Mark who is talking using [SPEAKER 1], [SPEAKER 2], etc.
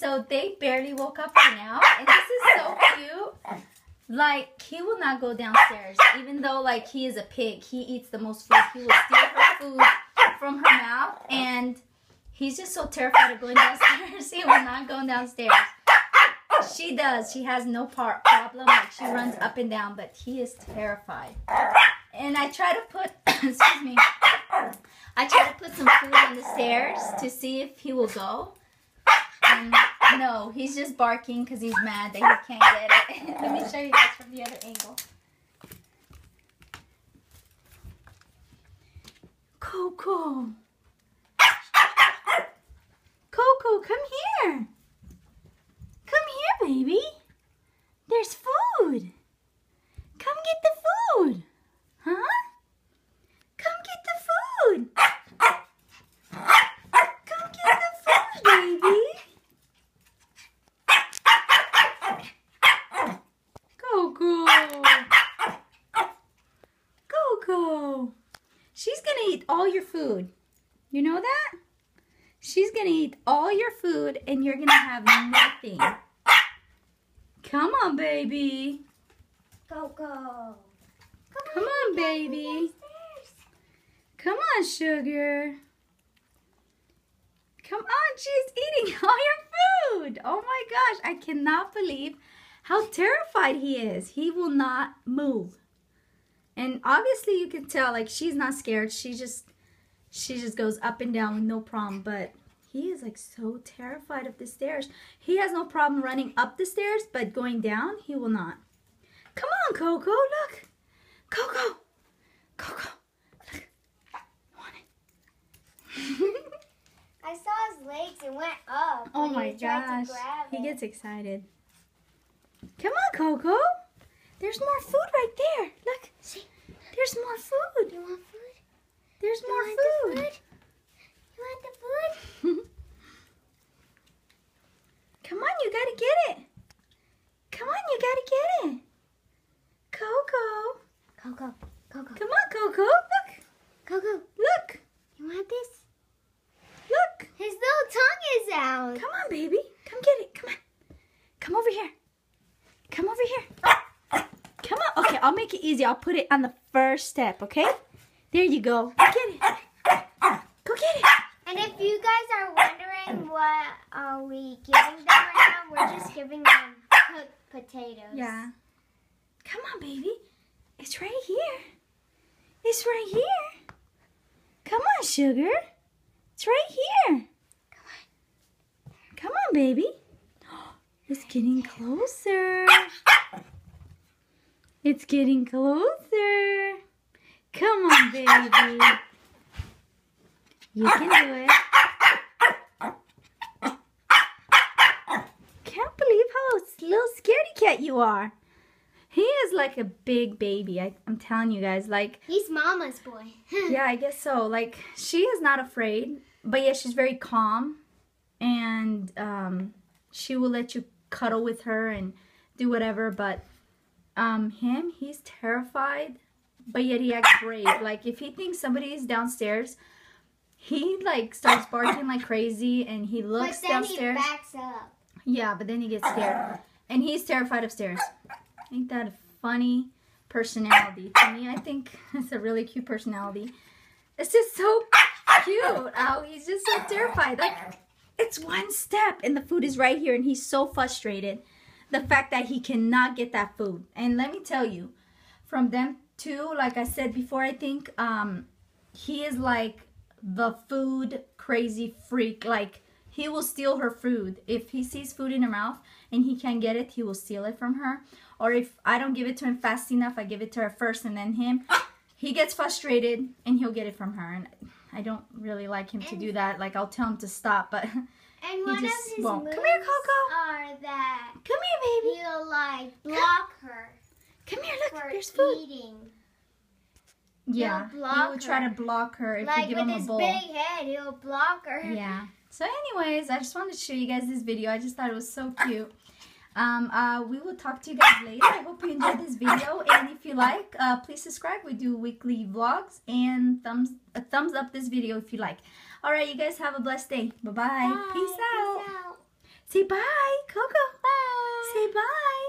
[SPEAKER 1] so they barely woke up now, and this is so cute. Like he will not go downstairs, even though like he is a pig. He eats the most food. He will steal her food from her mouth, and he's just so terrified of going downstairs. he will not go downstairs. She does. She has no problem. Like she runs up and down, but he is terrified. And I try to put, excuse me, I try to put some food on the stairs to see if he will go. And no, he's just barking because he's mad that he can't get it. Let me show you guys from the other angle. Coco. Coco, come here. Come here, baby. There's food. Come get the food. Huh? Come get the food. Come get the food, baby. Coco. Coco. She's going to eat all your food. You know that? She's going to eat all your food and you're going to have nothing. Come on, baby.
[SPEAKER 2] Coco.
[SPEAKER 1] Come on, baby. Come on, sugar. Come on, she's eating all your food. Oh my gosh, I cannot believe how terrified he is. He will not move. And obviously you can tell like she's not scared. She just she just goes up and down with no problem, but he is like so terrified of the stairs. He has no problem running up the stairs, but going down, he will not. Come on, Coco, look. Coco. Coco. Look. Want it?
[SPEAKER 2] I saw his legs and went up.
[SPEAKER 1] oh my
[SPEAKER 2] he
[SPEAKER 1] gosh. He gets excited. Come on, Coco. There's more food right there. Look.
[SPEAKER 2] See?
[SPEAKER 1] There's more food.
[SPEAKER 2] You want food?
[SPEAKER 1] There's
[SPEAKER 2] You
[SPEAKER 1] more
[SPEAKER 2] want the
[SPEAKER 1] food.
[SPEAKER 2] food? You want the food?
[SPEAKER 1] Come on, you gotta get it. Come on, you gotta get it. Coco.
[SPEAKER 2] Coco. Coco.
[SPEAKER 1] Come on, Coco. Look.
[SPEAKER 2] Coco.
[SPEAKER 1] Look.
[SPEAKER 2] You want this?
[SPEAKER 1] Look.
[SPEAKER 2] His little tongue is out.
[SPEAKER 1] Come on, baby. Come get it. Come on. Come over here. Come over here. Come on. Okay, I'll make it easy. I'll put it on the first step, okay? There you go. Get it. Go get it.
[SPEAKER 2] And if you guys are wondering what are we giving them right now, we're just giving them cooked potatoes.
[SPEAKER 1] Yeah. Come on, baby. It's right here. It's right here. Come on, sugar. It's right here. Come on. Come on, baby. It's getting closer. It's getting closer. Come on, baby. You can do it. Can't believe how little cat you are. He is like a big baby. I, I'm telling you guys. Like,
[SPEAKER 2] He's Mama's boy.
[SPEAKER 1] yeah, I guess so. Like, she is not afraid, but yeah, she's very calm, and um, she will let you cuddle with her and do whatever. But um, him, he's terrified, but yet he acts brave. Like, if he thinks somebody is downstairs, he like starts barking like crazy, and he looks But
[SPEAKER 2] then
[SPEAKER 1] downstairs.
[SPEAKER 2] he backs up.
[SPEAKER 1] Yeah, but then he gets scared. And he's terrified of stairs. Ain't that a funny personality? To me, I think it's a really cute personality. It's just so cute. Oh, he's just so terrified. Like, it's one step and the food is right here and he's so frustrated. The fact that he cannot get that food. And let me tell you, from them two, like I said before, I think um, he is like the food crazy freak. Like, he will steal her food. If he sees food in her mouth and he can't get it, he will steal it from her. Or if I don't give it to him fast enough, I give it to her first and then him. Ah! He gets frustrated and he'll get it from her. And I don't really like him to do that. Like I'll tell him to stop, but come
[SPEAKER 2] And one
[SPEAKER 1] just
[SPEAKER 2] of his
[SPEAKER 1] won't.
[SPEAKER 2] moves
[SPEAKER 1] Come here, Coco.
[SPEAKER 2] are that
[SPEAKER 1] here, baby.
[SPEAKER 2] he'll like block her
[SPEAKER 1] Come here, look. There's food.
[SPEAKER 2] eating.
[SPEAKER 1] Yeah, he
[SPEAKER 2] block
[SPEAKER 1] will try to block her if
[SPEAKER 2] Like
[SPEAKER 1] you give him a bowl.
[SPEAKER 2] Like with his big head, he'll block her.
[SPEAKER 1] Yeah. So anyways, I just wanted to show you guys this video. I just thought it was so cute. Um, uh, we will talk to you guys later. I hope you enjoyed this video. And if you like, uh, please subscribe. We do weekly vlogs. And thumbs, uh, thumbs up this video if you like. All right, you guys have a blessed day. Bye-bye.
[SPEAKER 2] Bye.
[SPEAKER 1] Peace out.
[SPEAKER 2] out.
[SPEAKER 1] Say bye, Coco.
[SPEAKER 2] Bye.
[SPEAKER 1] Say bye.